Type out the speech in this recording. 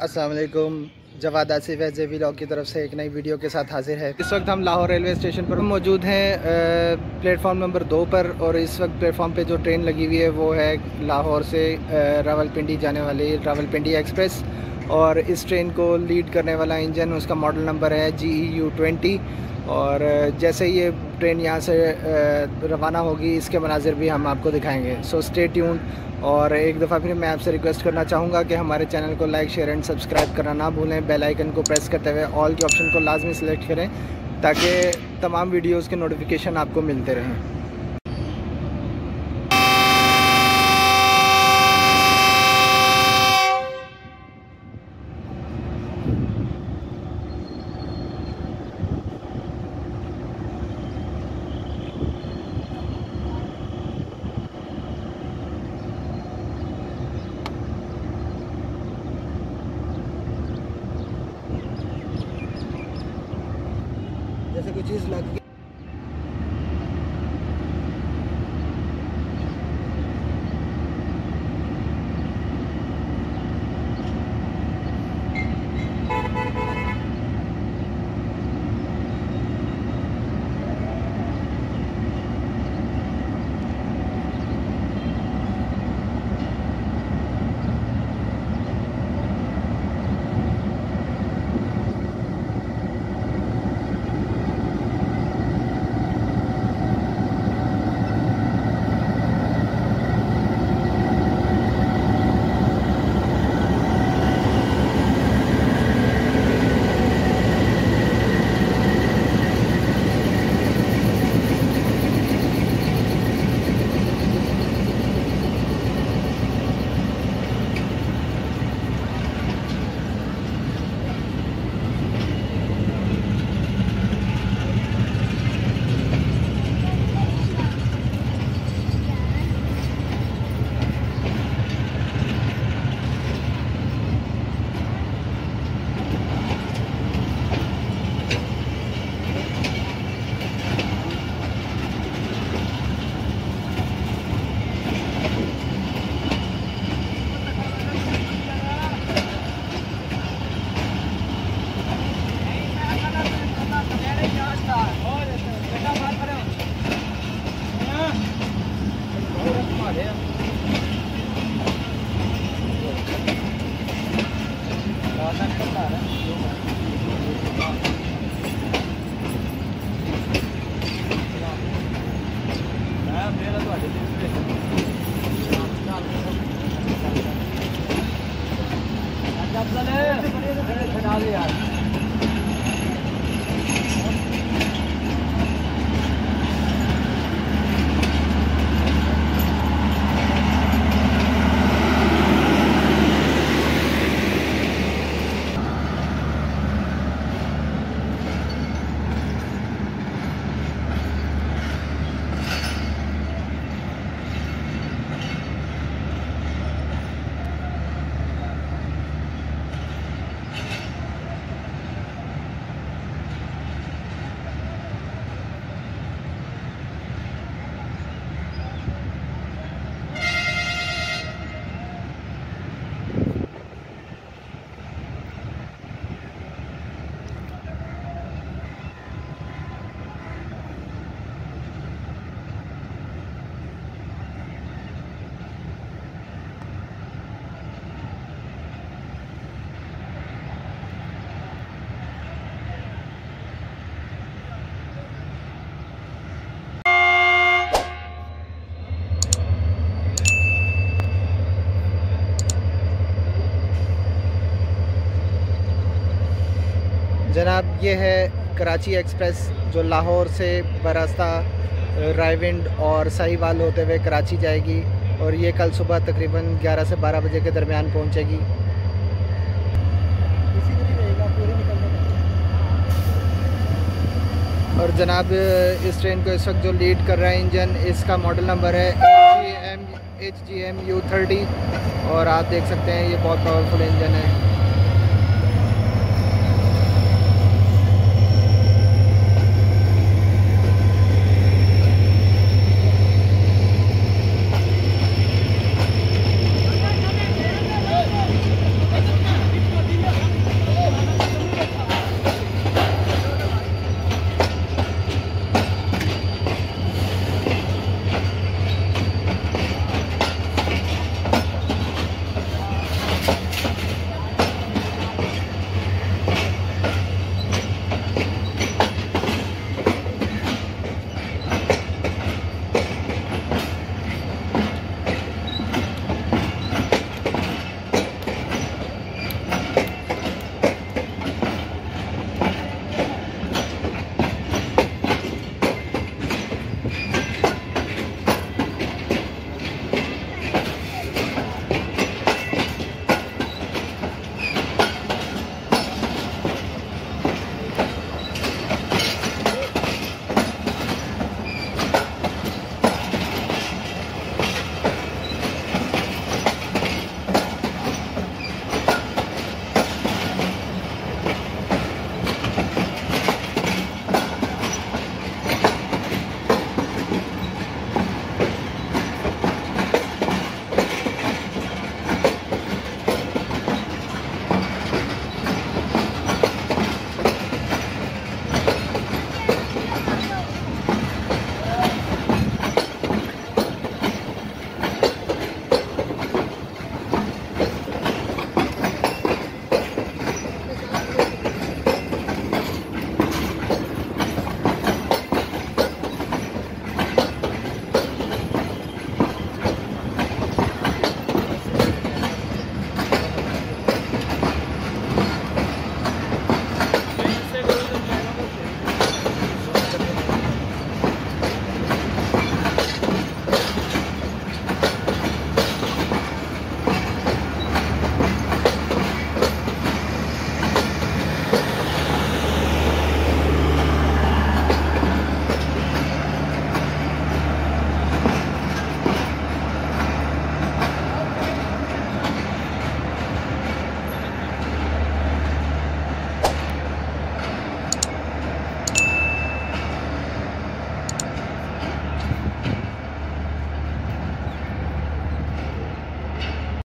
असलम जवाद आसिफ है जे व्लॉग की तरफ़ से एक नई वीडियो के साथ हाजिर है। इस वक्त हम लाहौर रेलवे स्टेशन पर मौजूद हैं प्लेटफॉर्म नंबर दो पर, और इस वक्त प्लेटफॉर्म पे जो ट्रेन लगी हुई है, वो है लाहौर से रावलपिंडी जाने वाली रावलपिंडी एक्सप्रेस। और इस ट्रेन को लीड करने वाला इंजन, उसका मॉडल नंबर है जी ई यू ट्वेंटी और जैसे ये ट्रेन यहाँ से रवाना होगी, इसके मनाजिर भी हम आपको दिखाएँगे। सो स्टे ट्यून और एक दफ़ा फिर मैं आपसे रिक्वेस्ट करना चाहूँगा कि हमारे चैनल को लाइक शेयर एंड सब्सक्राइब करना ना भूलें। बेल आइकन को प्रेस करते हुए ऑल के ऑप्शन को लाजमी सेलेक्ट करें ताकि तमाम वीडियोज़ के नोटिफिकेशन आपको मिलते रहें। which is like जनाब ये है कराची एक्सप्रेस जो लाहौर से बरास्ता रायविंड और साहिवाल होते हुए कराची जाएगी और ये कल सुबह तकरीबन 11 से 12 बजे के दरमियान पहुंचेगी। और जनाब इस ट्रेन को इस वक्त जो लीड कर रहा है इंजन इसका मॉडल नंबर है H G M H G M U thirty और आप देख सकते हैं ये बहुत पावरफुल इंजन है।